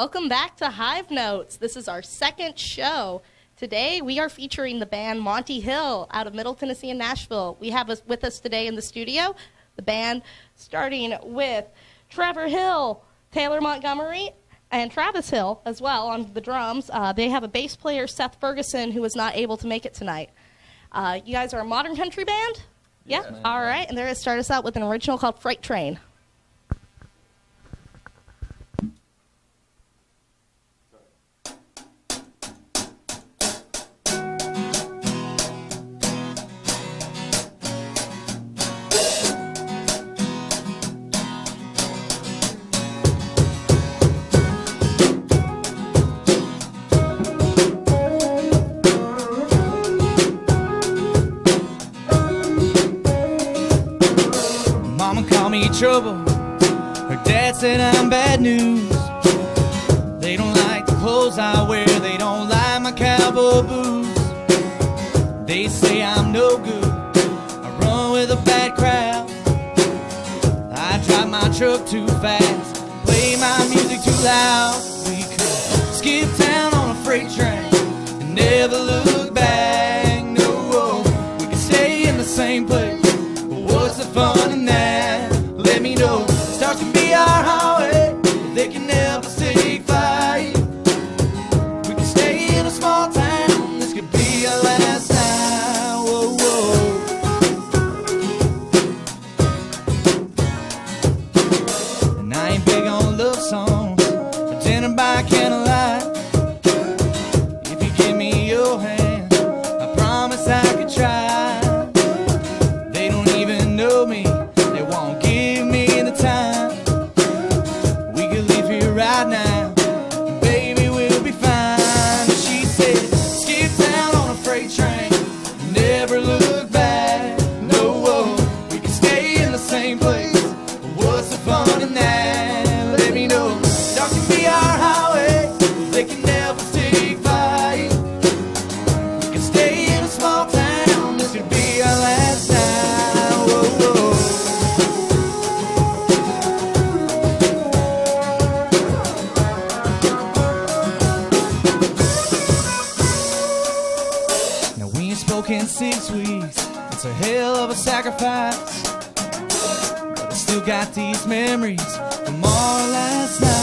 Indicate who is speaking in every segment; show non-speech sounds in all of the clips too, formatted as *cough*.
Speaker 1: Welcome back to Hive Notes. This is our second show. Today we are featuring the band Monty Hill out of Middle Tennessee and Nashville. We have us, with us today in the studio the band starting with Trevor Hill, Taylor Montgomery, and Travis Hill as well on the drums. Uh, they have a bass player, Seth Ferguson, who was not able to make it tonight. Uh, you guys are a modern country band? Yeah?
Speaker 2: Ma'am.
Speaker 1: All right. And they're going to start us out with an original called Freight Train.
Speaker 3: Trouble. Her dad said I'm bad news. They don't like the clothes I wear. They don't like my cowboy boots. They say I'm no good. I run with a bad crowd. I drive my truck too fast. Play my music too loud. We could skip town on a freight train and never look back. No, we could stay in the same place. To be our highway. Six weeks. It's a hell of a sacrifice. But I still got these memories from our last night.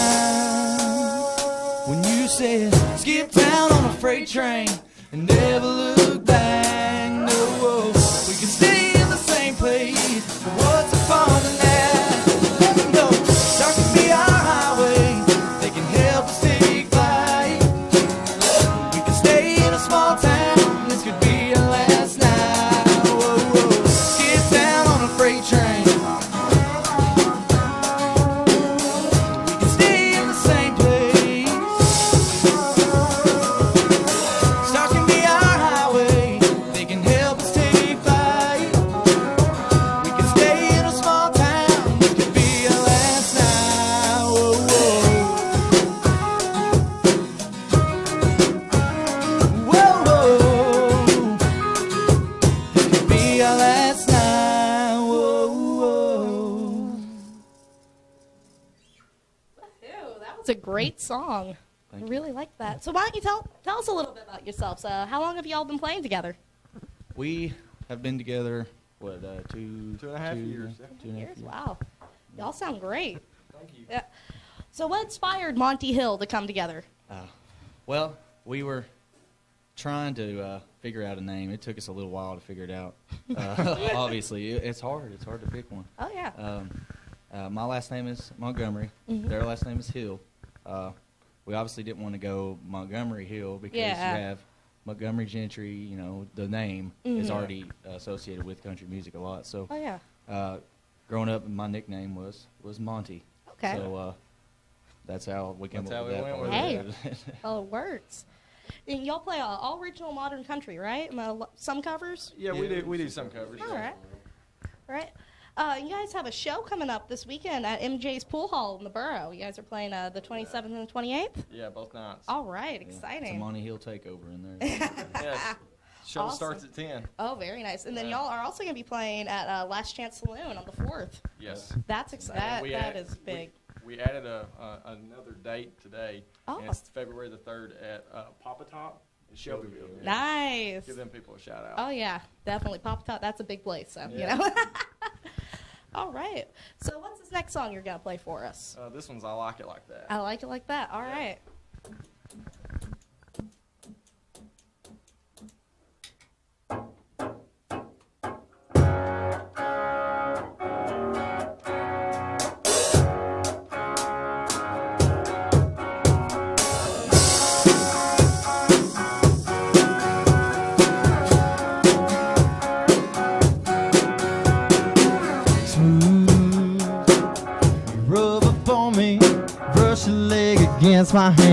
Speaker 3: When you said skip town on a freight train and never look back. No, we can stay in the same place. What's the fun that.
Speaker 1: So why don't you tell tell us a little bit about yourselves? Uh, how long have you all been playing together?
Speaker 3: We have been together, what, uh, two,
Speaker 2: Two and a half years, yeah.
Speaker 3: Two and a half
Speaker 1: Years?
Speaker 3: years.
Speaker 1: Wow, y'all sound great.
Speaker 2: Thank you.
Speaker 1: Yeah. So what inspired Monty Hill to come together?
Speaker 3: Uh, well, we were trying to uh, figure out a name. It took us a little while to figure it out. Uh, *laughs* obviously, it- it's hard. It's hard to pick one.
Speaker 1: Oh yeah.
Speaker 3: Um, uh, my last name is Montgomery.
Speaker 1: Mhm.
Speaker 3: Their last name is Hill. We obviously didn't want to go Montgomery Hill because
Speaker 1: Yeah.
Speaker 3: you have Montgomery Gentry. You know, the name is
Speaker 1: Mhm.
Speaker 3: already associated with country music a lot. So,
Speaker 1: oh yeah.
Speaker 3: uh, growing up, my nickname was was Monty.
Speaker 1: Okay.
Speaker 3: So uh, that's how we came
Speaker 2: That's
Speaker 3: up
Speaker 2: how
Speaker 3: with
Speaker 2: we
Speaker 3: that
Speaker 2: went
Speaker 3: part.
Speaker 2: with
Speaker 1: Hey. Oh, *laughs* it works. And y'all play uh, all original modern country, right? Am I lo- Some covers.
Speaker 2: Yeah, we do. We do some covers.
Speaker 1: All right. Right. Uh, you guys have a show coming up this weekend at MJ's Pool Hall in the Borough. You guys are playing uh, the 27th and the 28th.
Speaker 2: Yeah, both nights.
Speaker 1: All right,
Speaker 3: Yeah,
Speaker 1: exciting.
Speaker 3: It's a Monty Hill takeover in there. *laughs*
Speaker 2: Yeah. Show
Speaker 1: Awesome.
Speaker 2: starts at ten.
Speaker 1: Oh, very nice. And then
Speaker 2: Yeah.
Speaker 1: y'all are also going to be playing at uh, Last Chance Saloon on the 4th.
Speaker 2: Yes.
Speaker 1: That's exciting.
Speaker 2: And
Speaker 1: that,
Speaker 2: we
Speaker 1: that
Speaker 2: act-
Speaker 1: is big.
Speaker 2: we added a, a another date today.
Speaker 1: Oh.
Speaker 2: And it's February the third at uh, Papa Top in Shelbyville. Yeah.
Speaker 1: Nice.
Speaker 2: Give them people a shout out.
Speaker 1: Oh yeah, definitely. Pop Top, that's a big place. So
Speaker 2: Yeah.
Speaker 1: you know. *laughs* All right. So what's this next song you're gonna play for us?
Speaker 2: Uh, this one's I like it like that.
Speaker 1: I like it like that. All
Speaker 2: Yeah.
Speaker 1: right.
Speaker 4: My.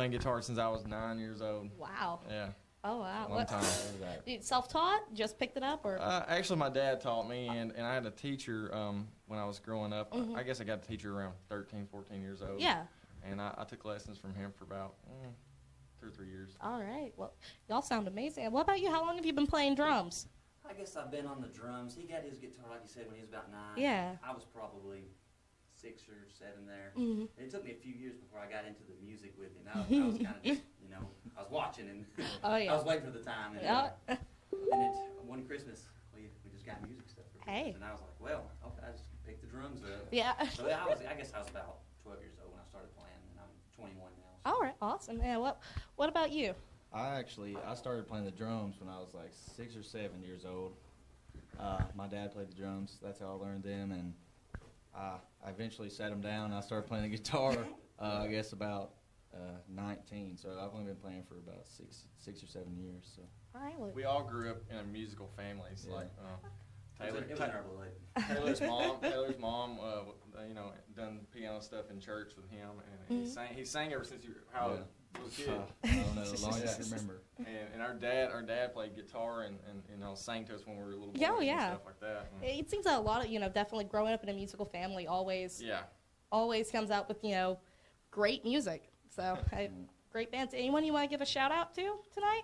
Speaker 1: Playing guitar
Speaker 2: since I was nine years old.
Speaker 1: Wow.
Speaker 2: Yeah,
Speaker 1: Oh wow.
Speaker 2: long time.
Speaker 1: You self-taught? Just picked it up, or?
Speaker 2: Uh, actually, my dad taught me, and, and I had a teacher um, when I was growing up.
Speaker 1: Mhm.
Speaker 2: I guess I got a teacher around 13, 14 years old.
Speaker 1: yeah.
Speaker 2: And I, I took lessons from him for about mm, two or three years.
Speaker 1: All right. Well, y'all sound amazing. What about you? How long have you been playing drums?
Speaker 5: I guess I've been on the drums. He got his guitar, like you said, when he was about nine.
Speaker 1: Yeah.
Speaker 5: I was probably six or seven there.
Speaker 1: Mhm.
Speaker 5: And it took me a few years before I got into the music with him. I, I was kind of *laughs* just, you know, I was watching and *laughs*
Speaker 1: Oh, yeah.
Speaker 5: I was waiting for the time. And,
Speaker 1: Yeah.
Speaker 5: uh, and it, one Christmas, we, we just got music stuff for
Speaker 1: Hey.
Speaker 5: And I was like, well, okay, I just picked the drums up.
Speaker 1: Yeah. *laughs*
Speaker 5: So I was, I guess I was about 12 years old when I started playing, and I'm 21 now. So.
Speaker 1: All right. Awesome. Yeah. What What about you?
Speaker 3: I actually I started playing the drums when I was like six or seven years old. Uh, my dad played the drums. That's how I learned them, and uh, I eventually sat them down. and I started playing the *laughs* guitar. Uh, I guess about uh, 19. So I've only been playing for about six six or seven years. So
Speaker 1: All right. Well,
Speaker 2: We all grew up in a musical family. It's
Speaker 3: Yeah.
Speaker 2: like uh, Taylor,
Speaker 5: it was
Speaker 2: Ta-
Speaker 5: in our blood.
Speaker 2: Taylor's mom. *laughs* Taylor's mom, uh, uh, you know, done piano stuff in church with him, and he
Speaker 1: Mhm.
Speaker 2: sang. He sang ever since you how
Speaker 3: Yeah.
Speaker 2: Was kid.
Speaker 3: uh, I don't know, as long as I can remember. *laughs*
Speaker 2: And, and our dad, our dad played guitar and, and you know sang to us when we were little boys
Speaker 1: Yeah, oh,
Speaker 2: and
Speaker 1: yeah.
Speaker 2: stuff like that. And-
Speaker 1: it seems that a lot of you know definitely growing up in a musical family always
Speaker 2: yeah,
Speaker 1: always comes out with you know great music. So *laughs* I, great bands. Anyone you want to give a shout out to tonight?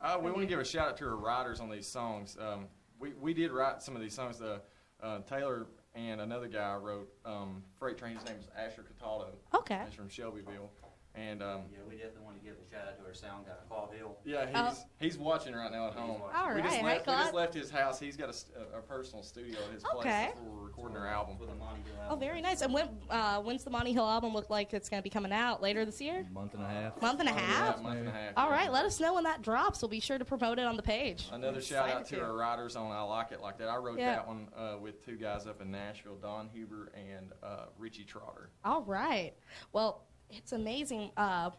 Speaker 2: Uh, we want to give a shout out to our writers on these songs. Um, we, we did write some of these songs. Uh, uh, Taylor and another guy wrote um, Freight Train. His name is Asher Cataldo.
Speaker 1: Okay.
Speaker 2: He's from Shelbyville. And um,
Speaker 5: Yeah, we definitely want to give a shout out to our sound guy, Claude Hill.
Speaker 2: yeah, he's,
Speaker 1: Oh.
Speaker 2: he's watching right now at home.
Speaker 5: watching.
Speaker 1: All
Speaker 2: we, just
Speaker 1: right.
Speaker 2: left,
Speaker 1: Hey,
Speaker 2: we just
Speaker 1: Claude.
Speaker 2: left his house. He's got a, st- a, a personal studio at his place.
Speaker 1: Okay.
Speaker 2: That's where we're recording our album.
Speaker 5: For the Monty Hill
Speaker 1: Oh,
Speaker 5: album.
Speaker 1: very nice. And when uh, when's the Monty Hill album look like it's going to be coming out later this year?
Speaker 3: Month and a half.
Speaker 1: Month and a half.
Speaker 2: Yeah, month and a half.
Speaker 1: All
Speaker 2: yeah.
Speaker 1: right, let us know when that drops. We'll be sure to promote it on the page.
Speaker 2: Another
Speaker 1: I'm
Speaker 2: shout out
Speaker 1: excited
Speaker 2: to our writers on I Like It Like That. I wrote
Speaker 1: Yeah.
Speaker 2: that one uh, with two guys up in Nashville, Don Huber and uh, Richie Trotter.
Speaker 1: All right. Well, it's amazing. Uh,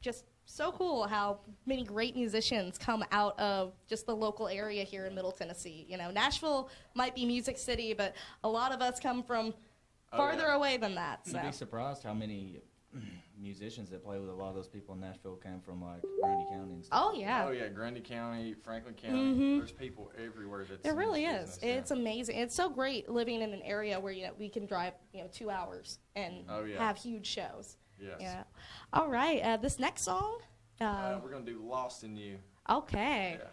Speaker 1: just so cool how many great musicians come out of just the local area here in Middle Tennessee. You know, Nashville might be Music City, but a lot of us come from
Speaker 2: Oh,
Speaker 1: farther
Speaker 2: yeah.
Speaker 1: away than that. So.
Speaker 3: You'd be surprised how many *clears throat* musicians that play with a lot of those people in Nashville came from like Grundy County and stuff.
Speaker 1: Oh yeah.
Speaker 2: Oh yeah, Grundy County, Franklin County.
Speaker 1: Mhm.
Speaker 2: There's people everywhere that's.
Speaker 1: It really is.
Speaker 2: business, yeah.
Speaker 1: It's amazing. It's so great living in an area where you know we can drive you know two hours and
Speaker 2: Oh, yeah.
Speaker 1: have huge shows.
Speaker 2: Yes.
Speaker 1: Yeah. All right. Uh, this next song. Uh,
Speaker 2: Uh, we're gonna do "Lost in You."
Speaker 1: okay.
Speaker 2: Yeah.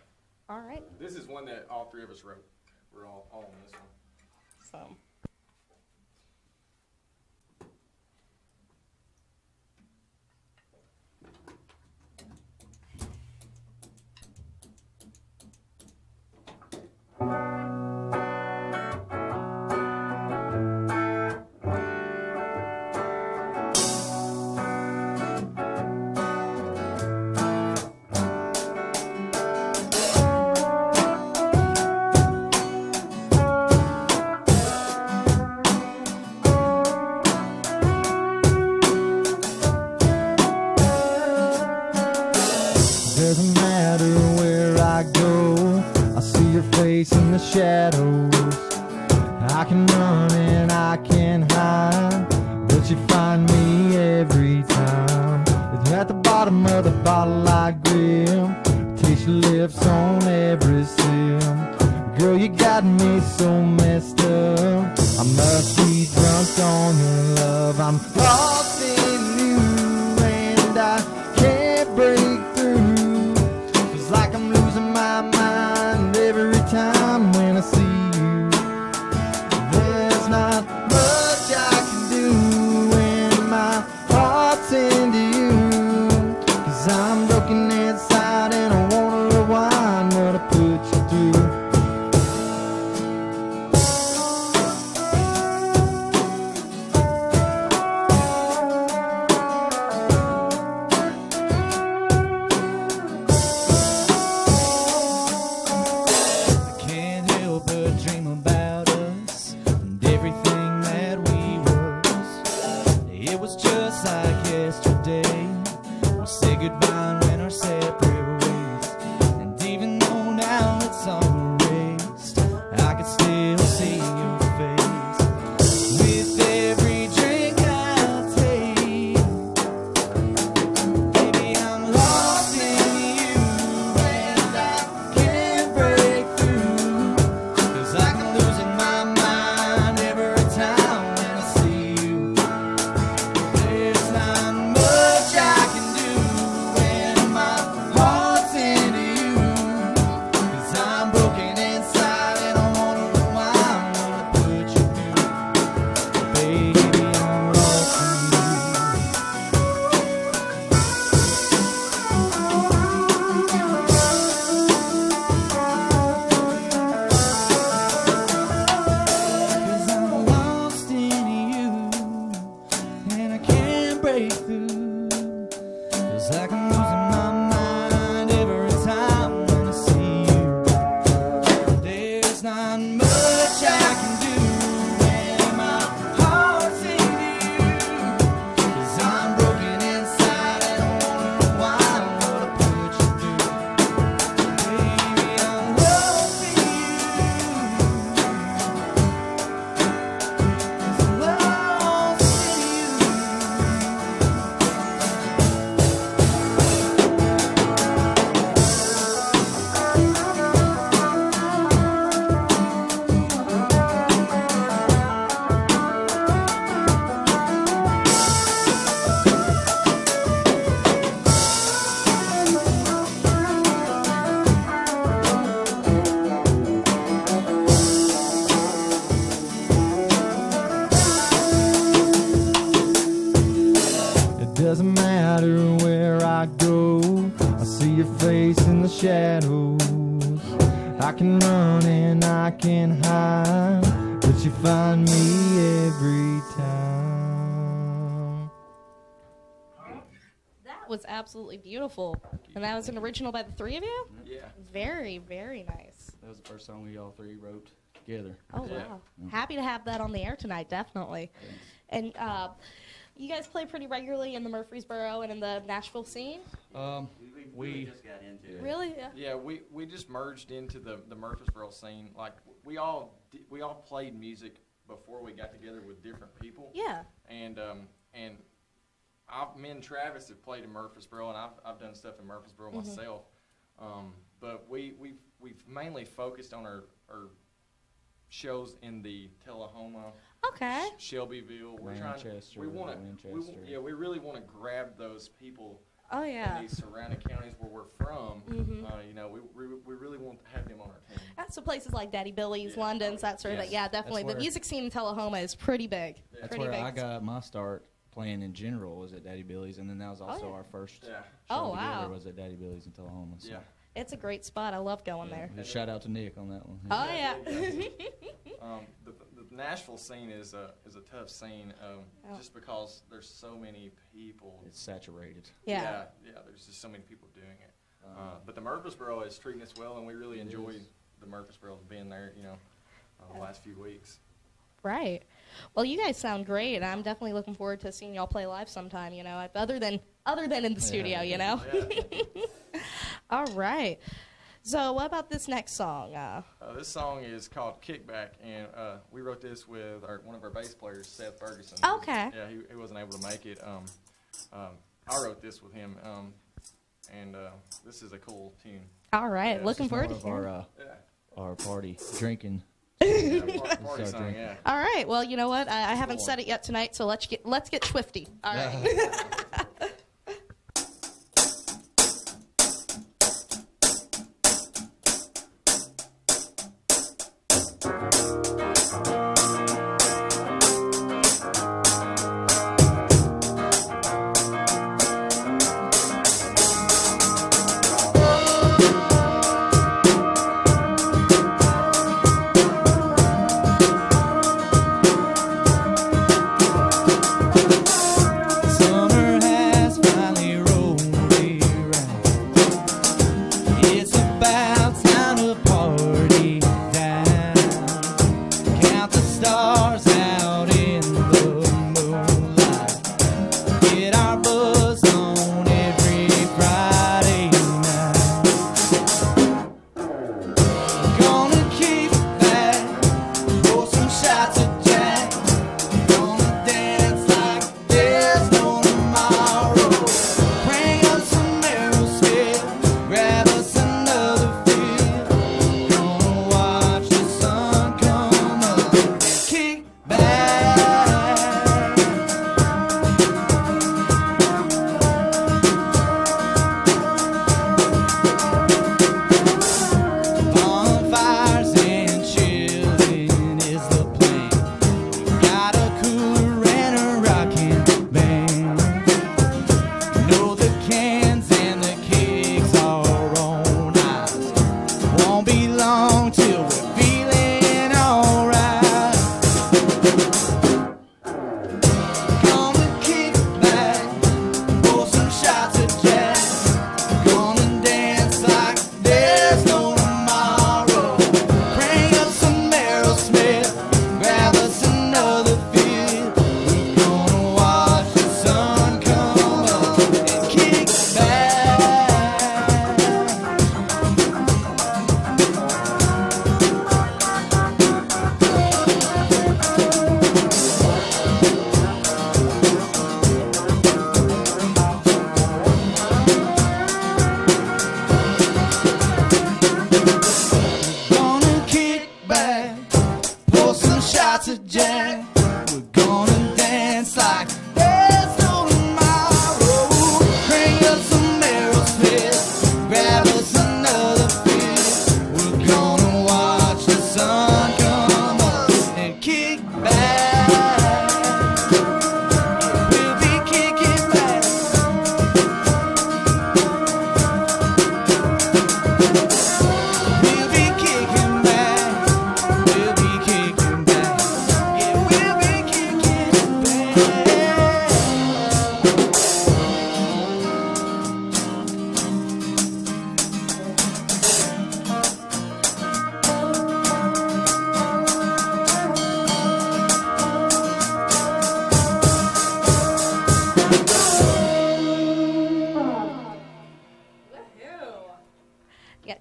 Speaker 1: All right.
Speaker 2: This is one that all three of us wrote. We're all, all on this one.
Speaker 1: So.
Speaker 4: Doesn't Girl, you got me so messed up. I must be drunk on your love. I'm lost in can run and I can hide, but you find me every time.
Speaker 1: That was absolutely beautiful. And that was an original by the three of you?
Speaker 2: Yeah.
Speaker 1: Very, very nice.
Speaker 3: That was the first song we all three wrote together.
Speaker 1: Oh,
Speaker 2: Yeah.
Speaker 1: wow. Happy to have that on the air tonight, definitely. And uh, you guys play pretty regularly in the Murfreesboro and in the Nashville scene?
Speaker 3: Um,
Speaker 5: We, we,
Speaker 3: We-
Speaker 5: really just got into it.
Speaker 1: Really? Yeah.
Speaker 2: Yeah, we, we just merged into the, the Murfreesboro scene. Like we all di- we all played music before we got together with different people.
Speaker 1: Yeah.
Speaker 2: And um and I've me and Travis have played in Murfreesboro and I've I've done stuff in Murfreesboro
Speaker 1: Mm-hmm.
Speaker 2: myself. Um, but we we've we've mainly focused on our, our shows in the Tullahoma,
Speaker 1: Okay.
Speaker 2: Shelbyville. We're trying.
Speaker 3: Manchester,
Speaker 2: We want to. We,
Speaker 3: Winchester.
Speaker 2: yeah, we really want to grab those people
Speaker 1: Oh, yeah.
Speaker 2: in these surrounding counties where we're from.
Speaker 1: Mhm.
Speaker 2: Uh, you know, we, we, we really want to have them on our team.
Speaker 1: That's so places like Daddy Billy's,
Speaker 2: Yeah.
Speaker 1: London's, that sort of thing. Yeah, definitely. The music scene in Tullahoma is pretty big.
Speaker 3: That's
Speaker 1: pretty
Speaker 3: where
Speaker 1: big.
Speaker 3: I got my start playing in general was at Daddy Billy's, and then that was also
Speaker 1: Oh, yeah.
Speaker 3: our first
Speaker 2: Yeah.
Speaker 3: show
Speaker 1: Oh,
Speaker 3: together
Speaker 1: wow.
Speaker 3: was at Daddy Billy's in Tullahoma. So.
Speaker 2: Yeah.
Speaker 1: It's a great spot. I love going
Speaker 3: Yeah,
Speaker 1: there.
Speaker 3: just shout out to Nick on that one.
Speaker 1: Oh, yeah. *laughs*
Speaker 2: Um, the, the Nashville scene is a is a tough scene, um,
Speaker 1: Oh.
Speaker 2: just because there's so many people.
Speaker 3: It's saturated.
Speaker 1: yeah.
Speaker 2: yeah, yeah, There's just so many people doing it. Uh, but the Murfreesboro is treating us well, and we really
Speaker 3: It
Speaker 2: enjoy
Speaker 3: is.
Speaker 2: the Murfreesboro being there. You know, uh, the last few weeks.
Speaker 1: Right. Well, you guys sound great, I'm definitely looking forward to seeing y'all play live sometime. You know, other than other than in the studio. You know.
Speaker 2: Yeah. *laughs*
Speaker 1: All right. So, what about this next song? Uh,
Speaker 2: Uh, this song is called Kickback, and uh, we wrote this with our, one of our bass players, Seth Ferguson.
Speaker 1: Okay.
Speaker 2: Yeah, he, he wasn't able to make it. Um, um, I wrote this with him, um, and uh, this is a cool tune.
Speaker 1: all right.
Speaker 2: Yeah,
Speaker 1: Looking forward to
Speaker 3: of our
Speaker 1: hearing.
Speaker 3: uh,
Speaker 2: Yeah.
Speaker 3: our party drinking. *laughs*
Speaker 2: yeah *laughs* par- party song,
Speaker 3: drink.
Speaker 2: yeah.
Speaker 1: All right. Well, you know what? I, I haven't
Speaker 2: Cool.
Speaker 1: said it yet tonight, so let's get let's get swifty. All right. *laughs*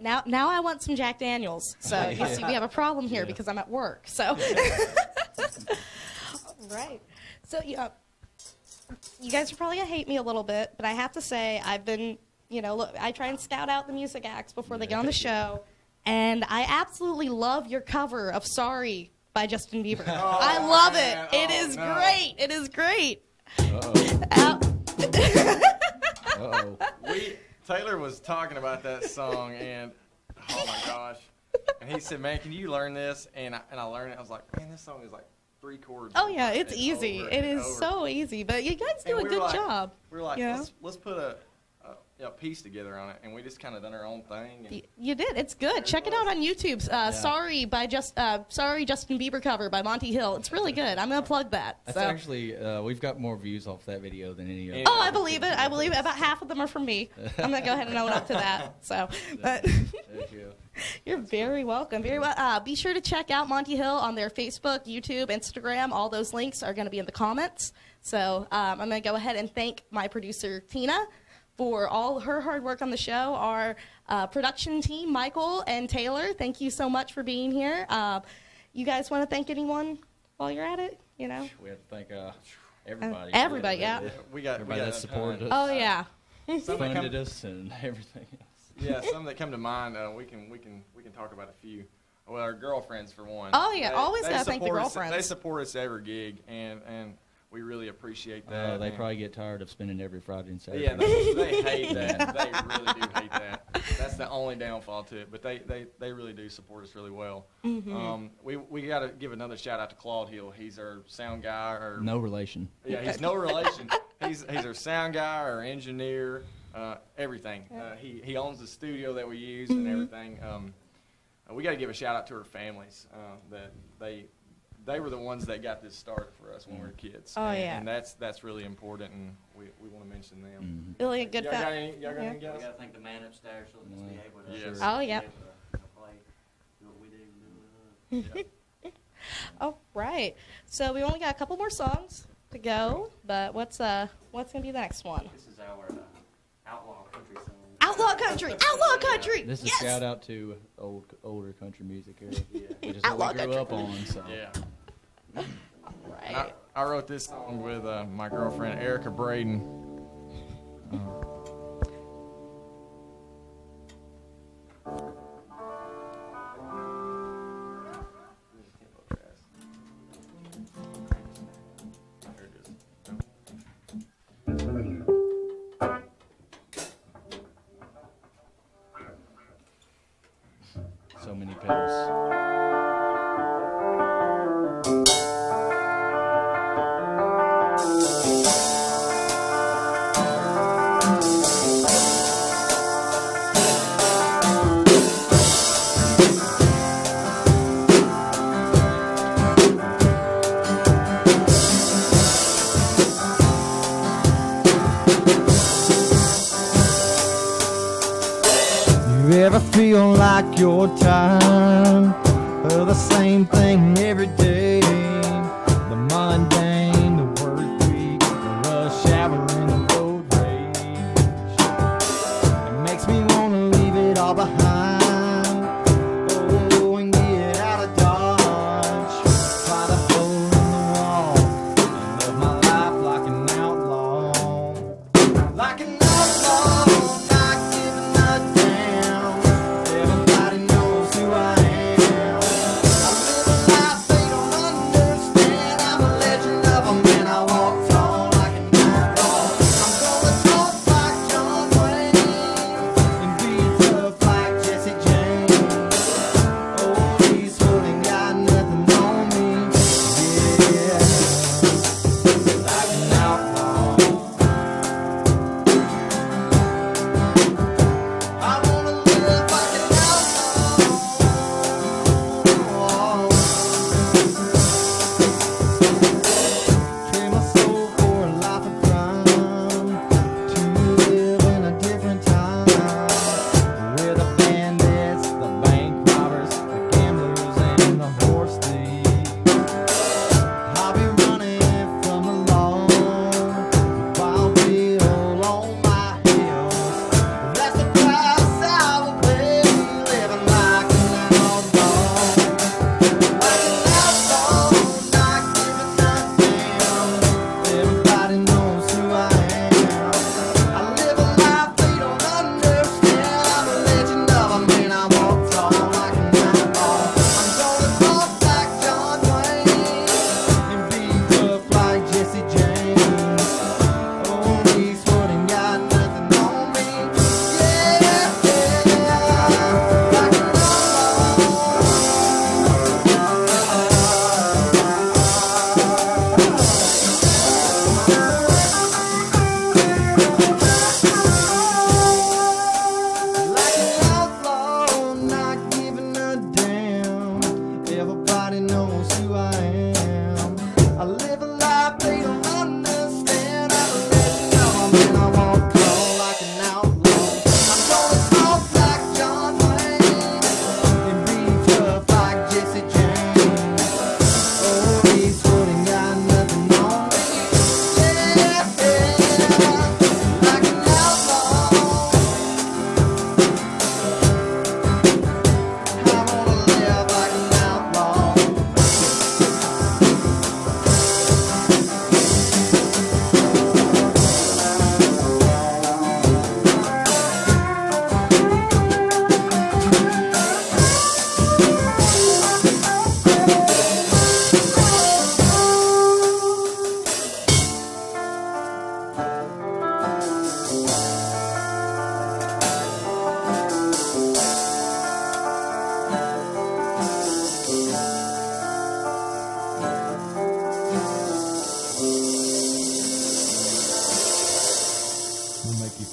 Speaker 4: now
Speaker 1: now I want some Jack Daniels. So *laughs* you see, we have a problem here
Speaker 3: Yeah.
Speaker 1: because I'm at work. So, *laughs* right. So yeah, uh, you guys are probably gonna hate me a little bit, but I have to say I've been, you know, look, I try and scout out the music acts before they get on the show, and I absolutely love your cover of "Sorry" by Justin Bieber. *laughs* I oh, love
Speaker 2: man.
Speaker 1: it. It
Speaker 2: Oh,
Speaker 1: is
Speaker 2: no.
Speaker 1: great. It is great.
Speaker 3: Uh-oh.
Speaker 1: Out-
Speaker 3: Uh-oh.
Speaker 2: we Taylor was talking about that song, and oh my gosh, and he said, "Man, can you learn this?" And I, and I learned it. I was like, "Man, this song is like three chords."
Speaker 1: oh yeah, it's easy. It is
Speaker 2: over.
Speaker 1: so easy, but you guys do
Speaker 2: And
Speaker 1: a
Speaker 2: we
Speaker 1: good
Speaker 2: like-
Speaker 1: job.
Speaker 2: We are like,
Speaker 1: Yeah.
Speaker 2: let's let's put a, a piece together on it, and we just kind of done our own thing. And
Speaker 1: Y- You did. It's good. Check it out on YouTube. Uh, Sorry by just uh, Sorry Justin Bieber cover by Monty Hill. It's really good. I'm gonna plug that.
Speaker 3: That's
Speaker 1: so.
Speaker 3: actually uh, we've got more views off that video than any other.
Speaker 1: Oh, I believe it. I believe it. About half of them are from me. I'm gonna go ahead and own up to that. *laughs* So, but
Speaker 3: you. *laughs*
Speaker 1: you're very welcome. Very well. Uh, be sure to check out Monty Hill on their Facebook, YouTube, Instagram. All those links are going to be in the comments. So um, I'm going to go ahead and thank my producer Tina for all her hard work on the show. Our uh, production team, Michael and Taylor. Thank you so much for being here. Uh, you guys want to thank anyone while you're at it? You know.
Speaker 3: We have to thank uh, everybody.
Speaker 1: everybody, yeah.
Speaker 2: we got
Speaker 3: Everybody
Speaker 2: we got
Speaker 3: that supported
Speaker 2: ton.
Speaker 3: us,
Speaker 1: Oh yeah.
Speaker 2: Some that *laughs*
Speaker 3: funded
Speaker 2: come,
Speaker 3: us, and *laughs* everything else.
Speaker 2: yeah, some that come to mind. Uh, we can we can we can talk about a few. Well, our girlfriends for one.
Speaker 1: Oh, yeah, always gotta thank the
Speaker 2: support us-
Speaker 1: girlfriends.
Speaker 2: They support us every gig, and and we really appreciate that.
Speaker 3: Uh, they
Speaker 2: and-
Speaker 3: probably get tired of spending every Friday and Saturday.
Speaker 2: Yeah, they, they hate *laughs* that. They really do hate that. That's the only downfall to it. But they, they, they really do support us really well.
Speaker 1: Mm-hmm.
Speaker 2: Um, we we got to give another shout out to Claude Hill. He's our sound guy. Or,
Speaker 3: no relation.
Speaker 2: Yeah, he's no relation. he's he's our sound guy, our engineer, uh, everything. Uh, he he owns the studio that we use
Speaker 1: Mm-hmm.
Speaker 2: and everything. Um, we got to give a shout out to her families uh, that they. They were the ones that got this started for us when we were kids.
Speaker 1: Oh,
Speaker 2: and,
Speaker 1: yeah.
Speaker 2: and that's that's really important, and we, we want to mention them.
Speaker 1: Really a good
Speaker 2: Y'all got any, y'all got
Speaker 1: Yeah.
Speaker 2: any
Speaker 5: We
Speaker 2: guys?
Speaker 5: gotta thank the man upstairs for letting us be able to.
Speaker 2: Yes.
Speaker 1: Oh,
Speaker 5: be
Speaker 1: yep.
Speaker 5: able to, to play, what we do, do, uh, *laughs*
Speaker 1: All right. So we only got a couple more songs to go, but what's uh what's gonna be the next one?
Speaker 5: This is our uh, outlaw country song.
Speaker 1: Outlaw country, *laughs* outlaw country.
Speaker 3: This is
Speaker 1: yes.
Speaker 3: shout out to old older country music era, *laughs*
Speaker 5: Yeah.
Speaker 3: which is
Speaker 1: Outlaw
Speaker 3: what we grew
Speaker 1: country.
Speaker 3: up on. So
Speaker 2: Yeah. And I, I wrote this song with uh, my girlfriend Erica Braden.
Speaker 3: So many pedals.
Speaker 4: Feel like you're tired the same thing every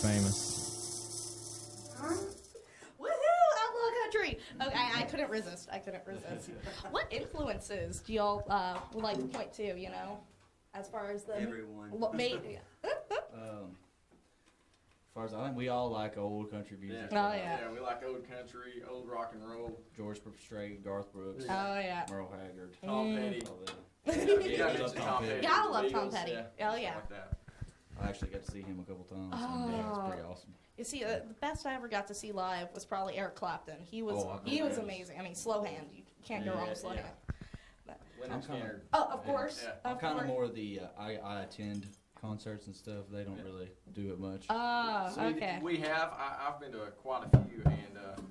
Speaker 4: famous. Woohoo! Outlaw
Speaker 1: country. Okay, I, I couldn't resist. I couldn't resist. *laughs* what influences do y'all uh, like to point to? You know, as far as the
Speaker 5: everyone.
Speaker 1: What made? *laughs* *laughs*
Speaker 3: um, as far as I think, we all like old country music. Yeah.
Speaker 1: Oh yeah.
Speaker 2: yeah, we like old country, old rock and roll.
Speaker 3: George Strait, Garth Brooks.
Speaker 1: Oh yeah.
Speaker 3: Merle Haggard, mm.
Speaker 2: Tom
Speaker 1: mm.
Speaker 2: Petty. yeah,
Speaker 3: Petty.
Speaker 1: yeah, I love Tom Petty.
Speaker 2: Yeah.
Speaker 1: Oh yeah.
Speaker 2: Like
Speaker 3: I actually got to see him a couple times. and yeah,
Speaker 1: Oh.
Speaker 3: it's pretty awesome.
Speaker 1: You see, uh, the best I ever got to see live was probably Eric Clapton. He was
Speaker 3: Oh, I
Speaker 1: he
Speaker 3: know
Speaker 1: was
Speaker 3: that.
Speaker 1: amazing. I mean, slow hand. You can't go
Speaker 3: Yeah,
Speaker 1: wrong with slow
Speaker 2: yeah.
Speaker 1: hand.
Speaker 2: Lynyrd
Speaker 3: I'm kinda-
Speaker 2: Skynyrd.
Speaker 1: Oh, of
Speaker 3: Yeah.
Speaker 1: course.
Speaker 2: Yeah.
Speaker 3: I'm
Speaker 1: Of
Speaker 3: kind of
Speaker 1: course.
Speaker 3: more of the uh, I, I attend concerts and stuff. They don't
Speaker 2: Yeah.
Speaker 3: really do it much.
Speaker 1: Oh,
Speaker 2: So we-
Speaker 1: okay.
Speaker 2: We have. I, I've been to quite a few, and uh,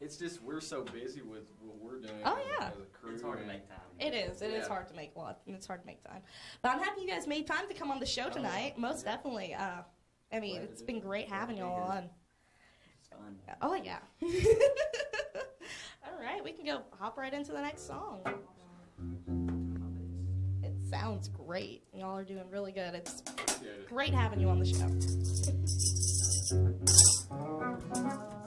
Speaker 2: it's just we're so busy with what we're doing.
Speaker 1: Oh,
Speaker 2: as,
Speaker 1: yeah.
Speaker 2: as a crew.
Speaker 5: It's hard to
Speaker 2: and-
Speaker 5: make time.
Speaker 1: It is. It is
Speaker 2: Yeah.
Speaker 1: hard to make lot. It's hard to make time. But I'm happy you guys made time to come on the show
Speaker 3: Oh,
Speaker 1: tonight. Most
Speaker 2: yeah.
Speaker 1: definitely. Uh, I mean,
Speaker 3: Glad to
Speaker 1: it's
Speaker 3: do
Speaker 1: been
Speaker 3: it.
Speaker 1: great having
Speaker 5: Glad to
Speaker 1: y'all on.
Speaker 5: It's fun.
Speaker 1: Oh yeah. *laughs* All right, we can go hop right into the next song. It sounds great. Y'all are doing really good. It's
Speaker 2: Appreciate it.
Speaker 1: great having you on the show. *laughs*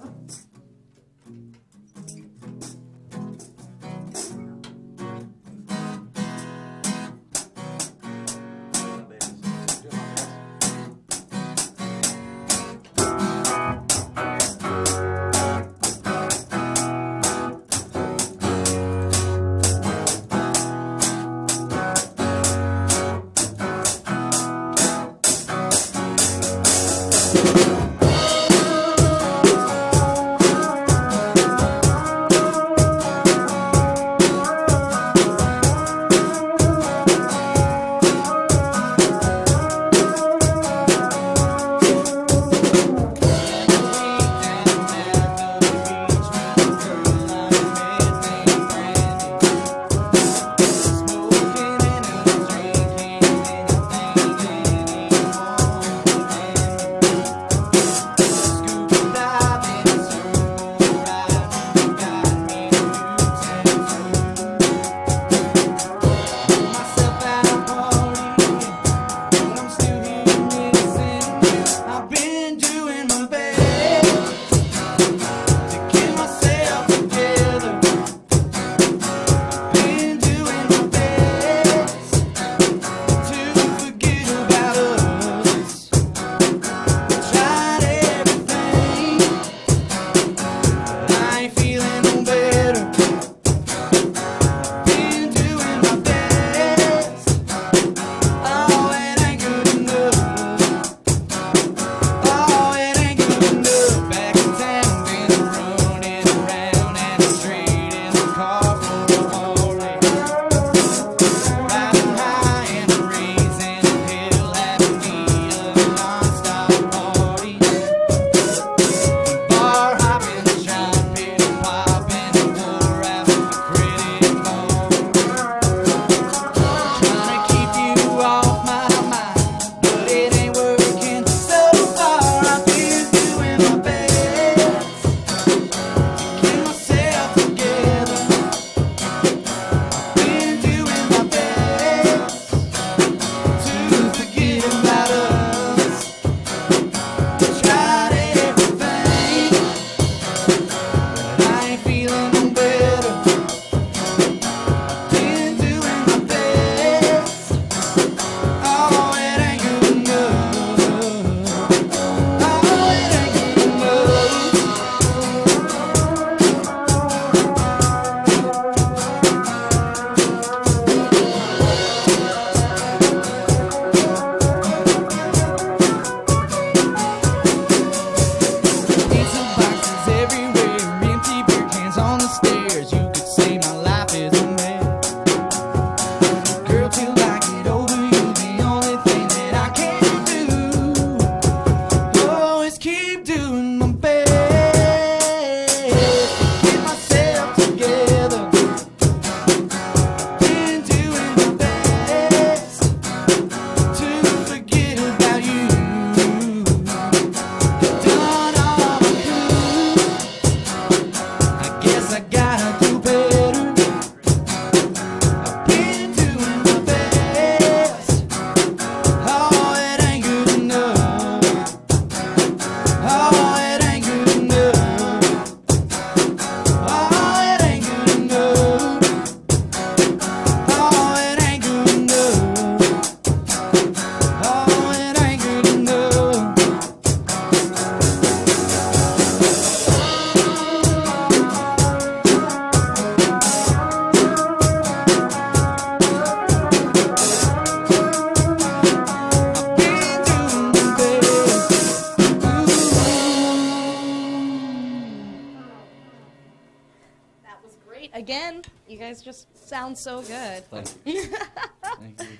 Speaker 1: Again, you guys just sound so good.
Speaker 3: Thank you. *laughs* Thank you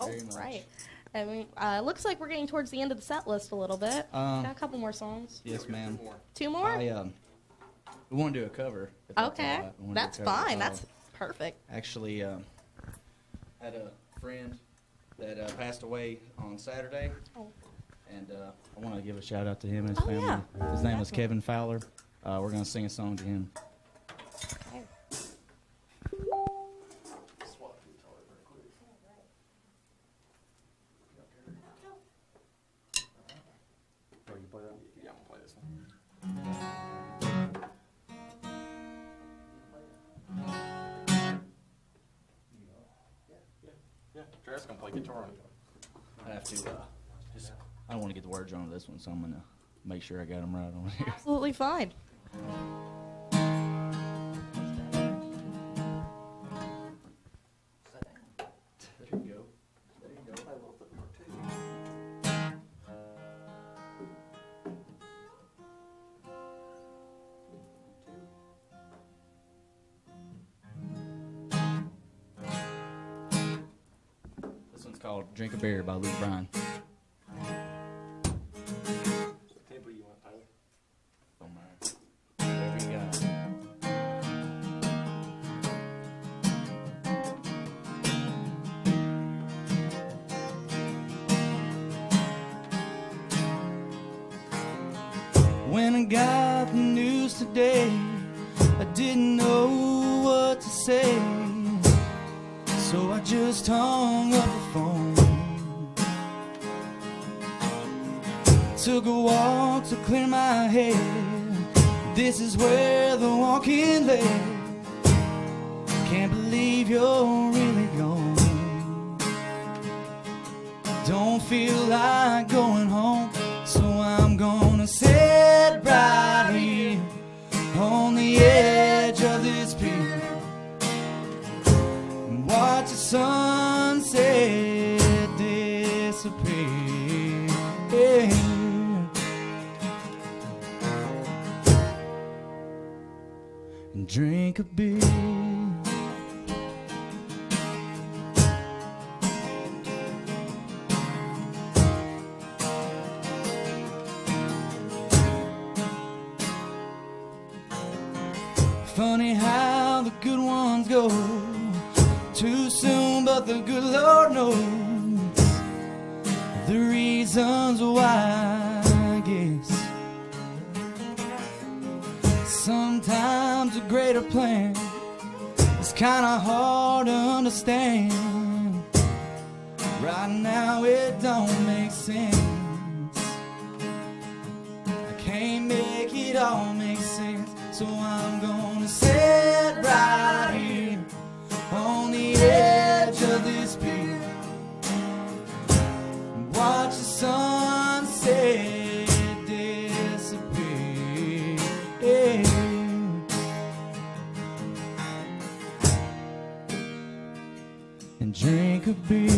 Speaker 1: Oh,
Speaker 3: much.
Speaker 1: right. I mean, uh, looks like we're getting towards the end of the set list a little bit.
Speaker 3: Um,
Speaker 1: Got a couple more songs.
Speaker 3: Yes, ma'am.
Speaker 1: Two more?
Speaker 3: I um, we want to do a cover. if that's
Speaker 1: okay,
Speaker 3: all right. We wanna do a
Speaker 1: that's
Speaker 3: cover.
Speaker 1: fine.
Speaker 3: Uh,
Speaker 1: That's perfect.
Speaker 3: actually um, had a friend that uh, passed away on Saturday,
Speaker 1: Oh.
Speaker 3: and uh, I want to give a shout out to him and his
Speaker 1: Oh,
Speaker 3: family.
Speaker 1: yeah.
Speaker 3: His name is Kevin Fowler. Uh, we're gonna sing a song to him. The words on this one, so I'm gonna make sure I got them right on here.
Speaker 1: Absolutely fine.
Speaker 3: There you go. There you go. This one's called Drink a Beer by Luke Bryan. Walking a beer. Funny how the good ones go too soon, but the good Lord knows the reasons why. Greater plan is kind of hard to understand. Right now, it don't make sense. I can't make it all make sense, so I'm gonna drink a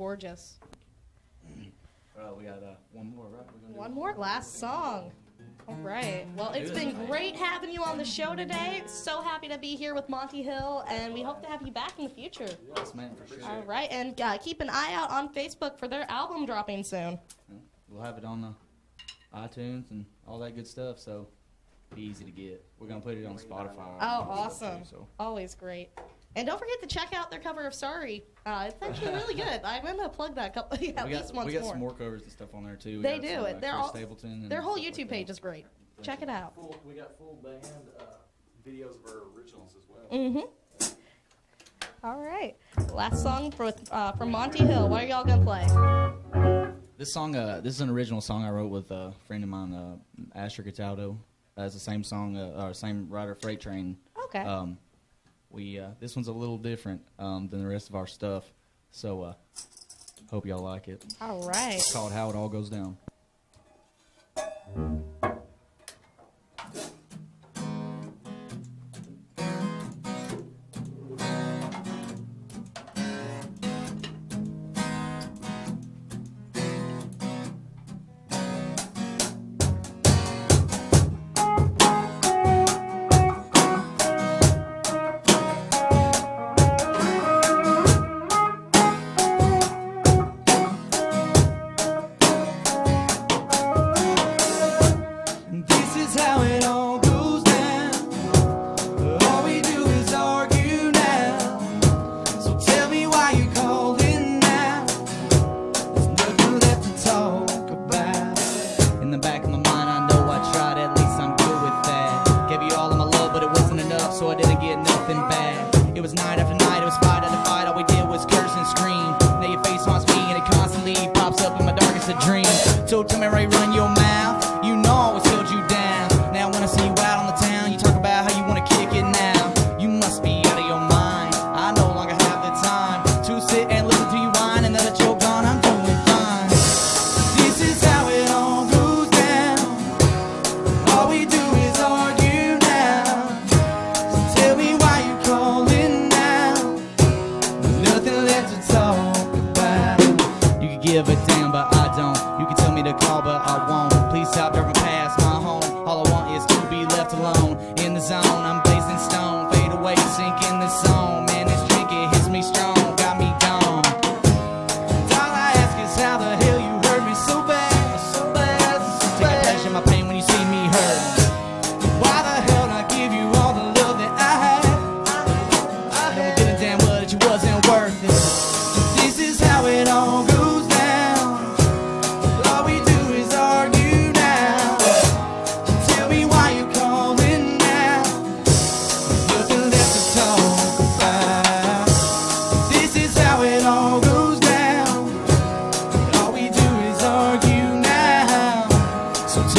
Speaker 1: Gorgeous.
Speaker 3: Uh, we got uh, one more, right? We're gonna do
Speaker 1: One more last song. All right. Well, it's been great having you on the show today. So happy to be here with Monty Hill, and we hope to have you back in the future.
Speaker 3: Yes, man, for sure.
Speaker 1: All right, and uh, keep an eye out on Facebook for their album dropping soon.
Speaker 3: We'll have it on the iTunes and all that good stuff, so be easy to get. We're gonna put it on Spotify.
Speaker 1: Oh, awesome.
Speaker 3: So
Speaker 1: Always great. And don't forget to check out their cover of Sorry. Uh, it's actually *laughs* really good. I'm going to plug that couple, *laughs* at
Speaker 3: we got,
Speaker 1: least once more.
Speaker 3: we got
Speaker 1: more.
Speaker 3: some more covers and stuff on there too. We
Speaker 1: They do
Speaker 3: some,
Speaker 1: it.
Speaker 3: uh,
Speaker 1: They're
Speaker 3: Chris
Speaker 1: all-
Speaker 3: Stapleton and
Speaker 1: Their whole
Speaker 3: stuff like
Speaker 1: YouTube page is great. Check it out.
Speaker 2: Full, we got full band uh, videos of our originals as well.
Speaker 1: Mm-hmm. All right. Last song for, uh, from Monty Hill. What are y'all going to play?
Speaker 3: This song, uh, this is an original song I wrote with a friend of mine, uh, Asher Cataldo. Uh, it's the same song, uh, or same writer, Freight Train.
Speaker 1: Okay.
Speaker 3: Um, we uh, this one's a little different um, than the rest of our stuff, so uh, hope y'all like it.
Speaker 1: All right.
Speaker 3: It's called How It All Goes Down.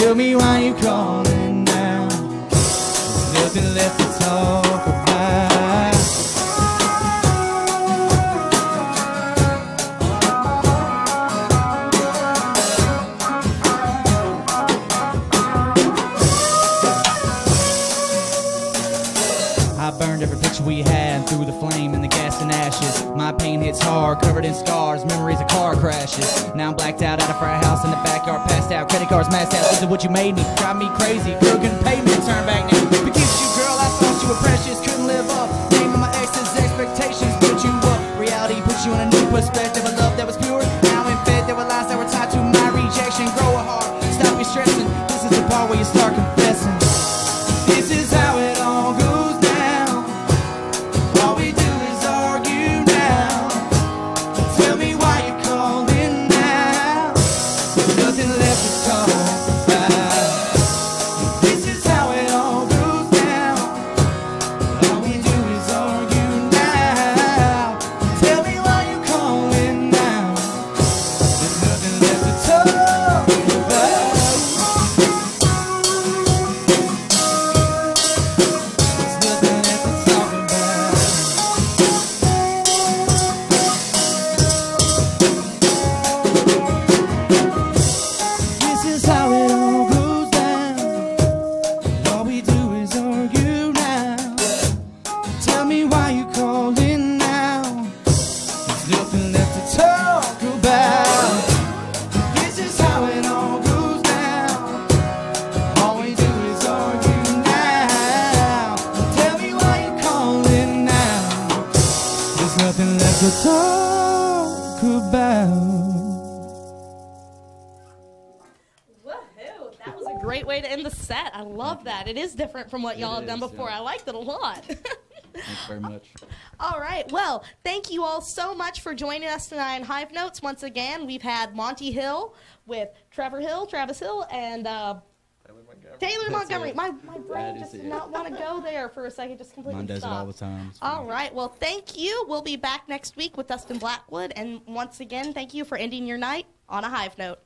Speaker 3: Tell me why you calling now. There's nothing left to talk about. I burned every picture we had through the flame and the gas and ashes. Hits hard, covered in scars, memories of car crashes. Now I'm blacked out at a frat house in the backyard, passed out. Credit cards maxed out. This is what you made me, drive me crazy. Girl couldn't pay me turn back now. Because you, girl, I thought you were precious, couldn't It is
Speaker 1: different from what y'all have done before.
Speaker 3: yeah.
Speaker 1: I liked it a lot. *laughs*
Speaker 3: Thanks very much.
Speaker 1: all right. Well, thank you all so much for joining us tonight on Hive Notes. Once again, we've had Monty Hill with Trevor Hill, Travis Hill, and uh,
Speaker 2: Taylor Montgomery.
Speaker 1: Taylor Montgomery. My, my brain
Speaker 3: That is
Speaker 1: just did
Speaker 3: it.
Speaker 1: not want to go there for a second. Just completely
Speaker 3: Mine does it all the time. It's
Speaker 1: All
Speaker 3: fine.
Speaker 1: right. Well, thank you. We'll be back next week with Dustin Blackwood. And once again, thank you for ending your night on a hive note.